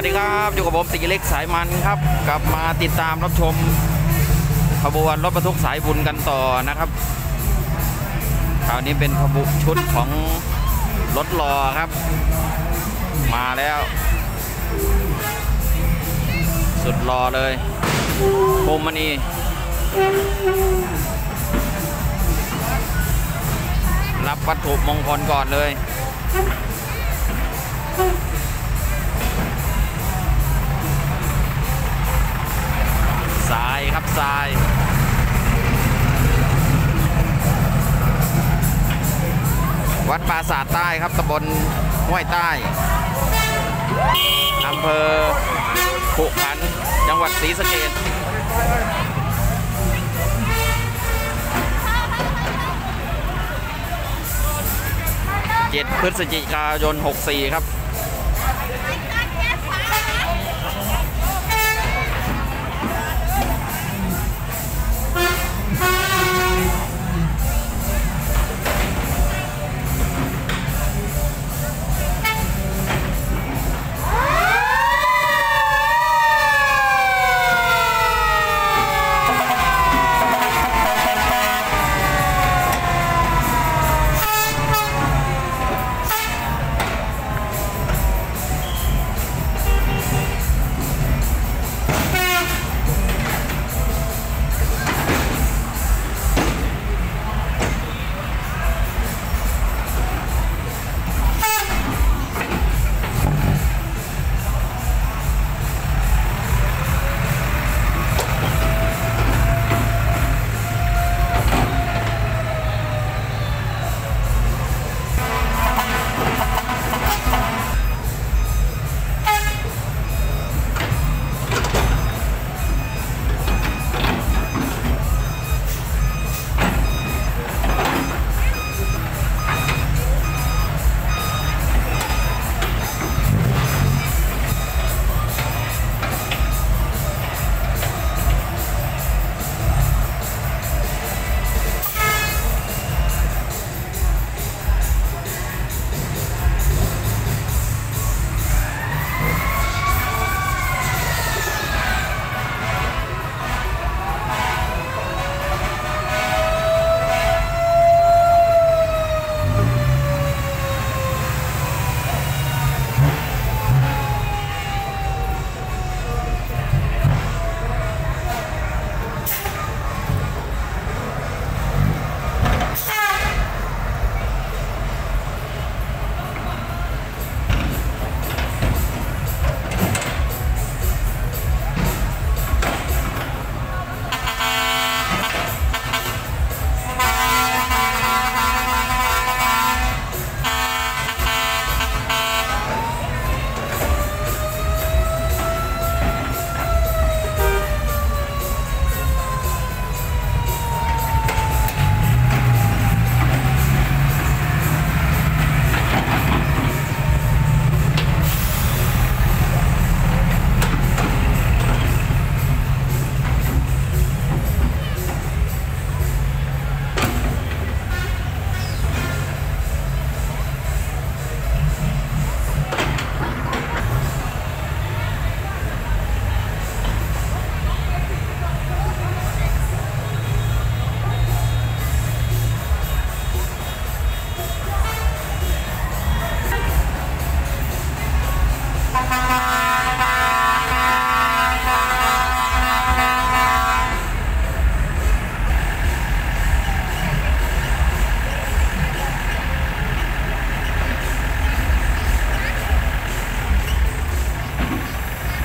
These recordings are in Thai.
วัสดีครับอยู่กับผมติเล็กสายมันครับ กลับมาติดตามรับชมขบวนรถบรรทุกสายบุญกันต่อนะครับคราวนี้เป็นขบวนชุดของรถรอครับ มาแล้วสุดรอเลยโคมมณีรับวัตถุมงคลก่อนเลย ทรายวัดปราสาทใต้ครับตำบลห้วยใต้อำเภอขุขันธ์จังหวัดศรีสะเกษเจ็ดพฤศจิกายน 64 ครับ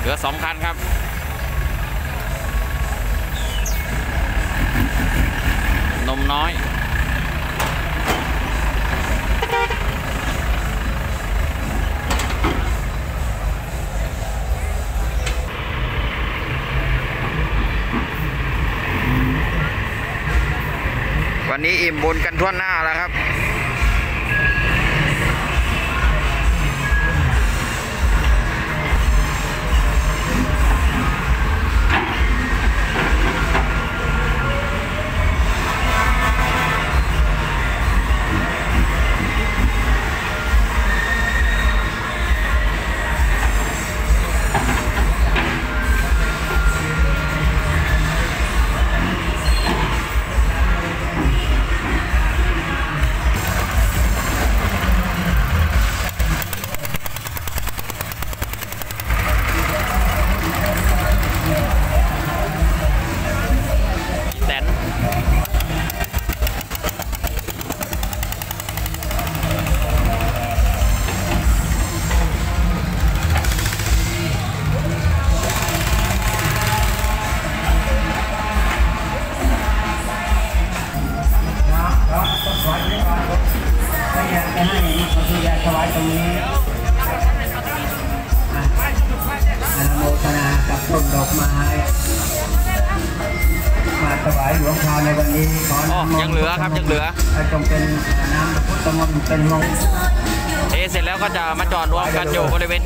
เหลือสองคันครับนมน้อย วันนี้อิ่มบุญกันทั่วหน้าแล้วครับ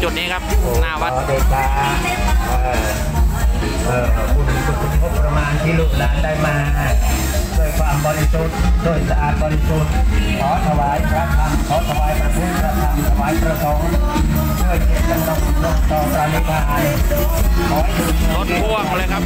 จุดนี้ครับ หน้าวัดเดชาเออบุญกุศลงบประมาณที่ลูกหลานได้มาด้วยความบริสุทธิ์ด้วยสะอาดบริสุทธิ์ขอถวายพระธรรมขอถวายพระพุทธธรรมถวายพระสงฆ์ช่วยเจตจำนงนงต่อกานิพานขอรถพ่วงเลยครับ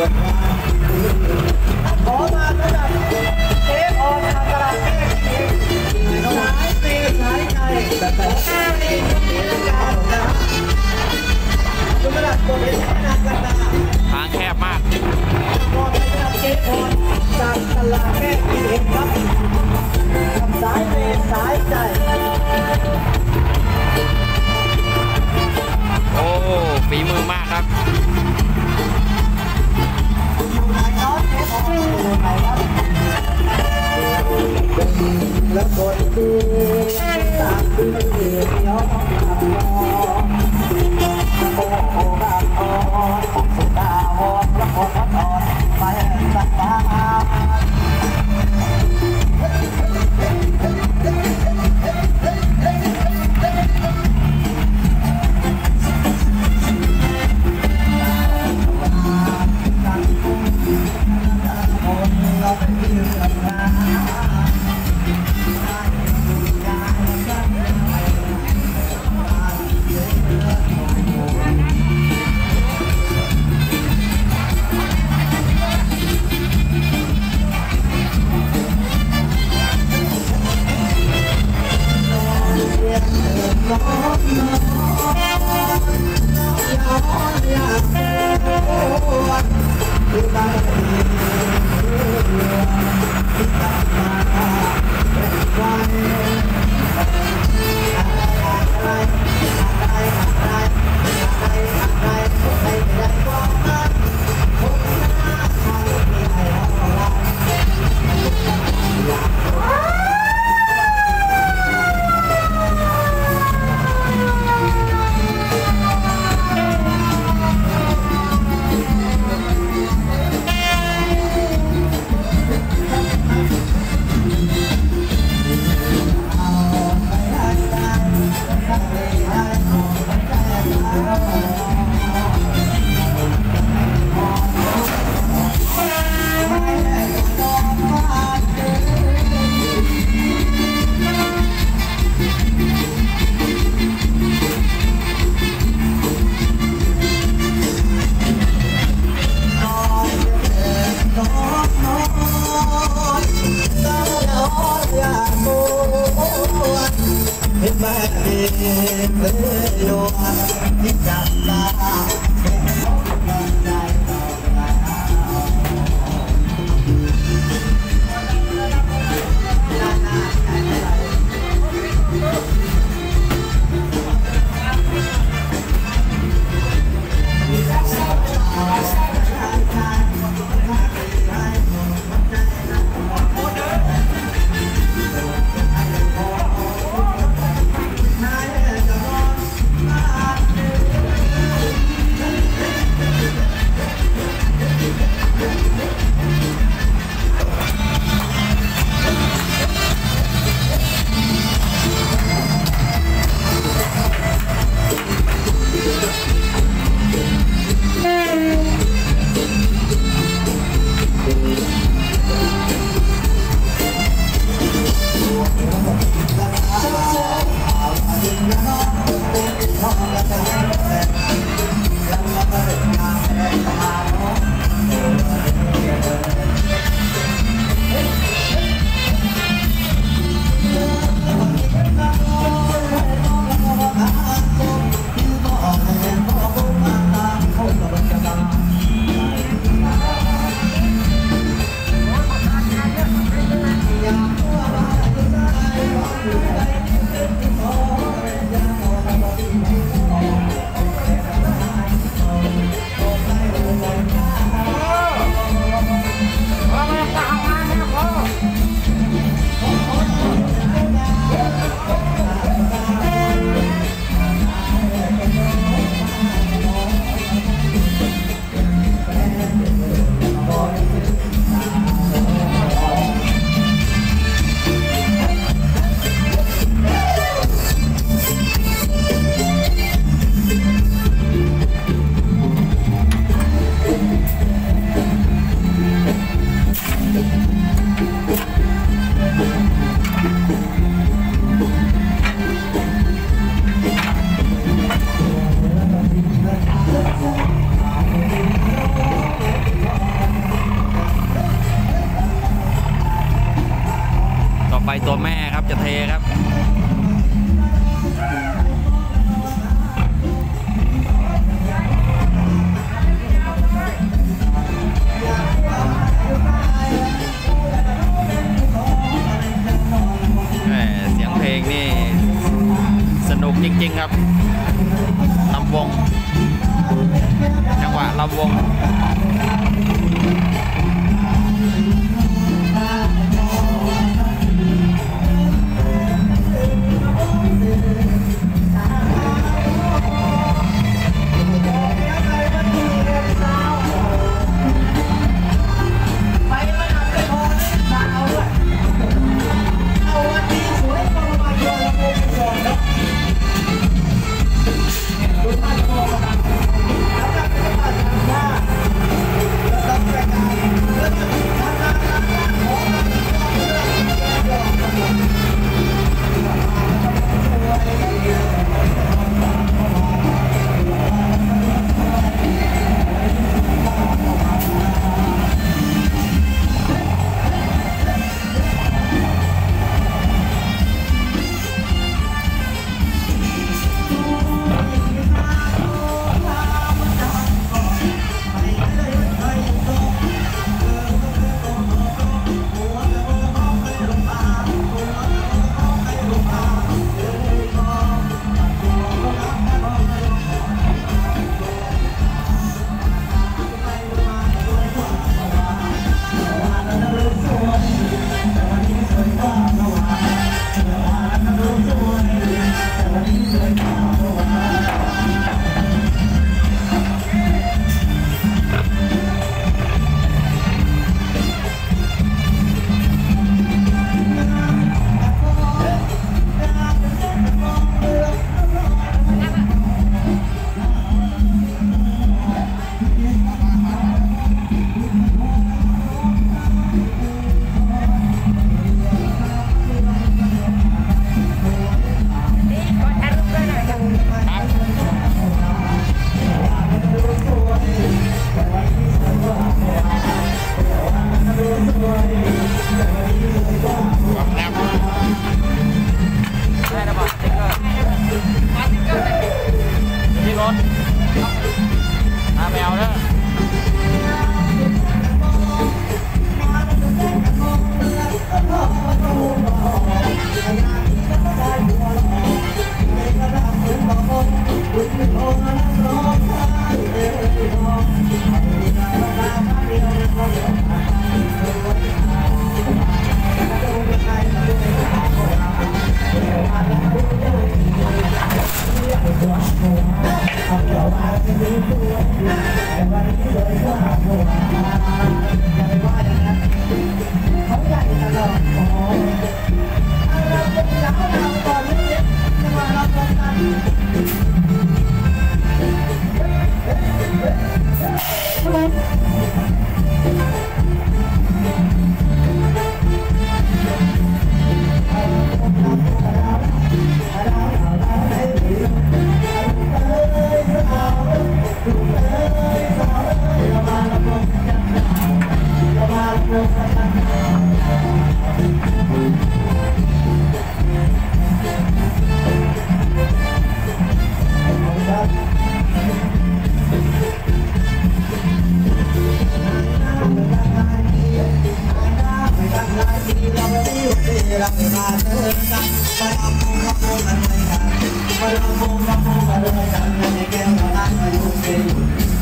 да? 三十六，你要当干部。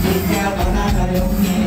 Ele banana, é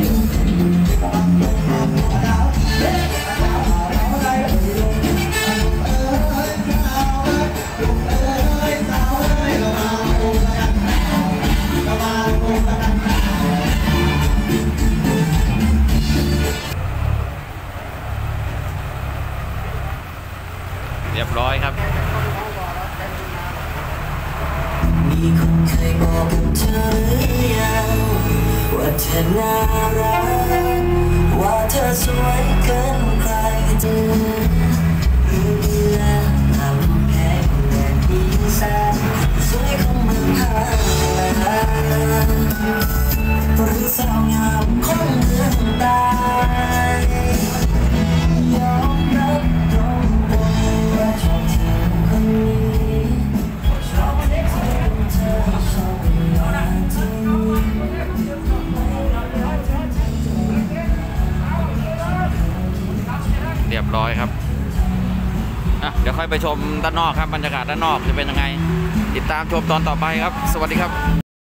ด้านนอกครับบรรยากาศด้านนอกจะเป็นยังไง ติดตามชมตอนต่อไปครับ สวัสดีครับ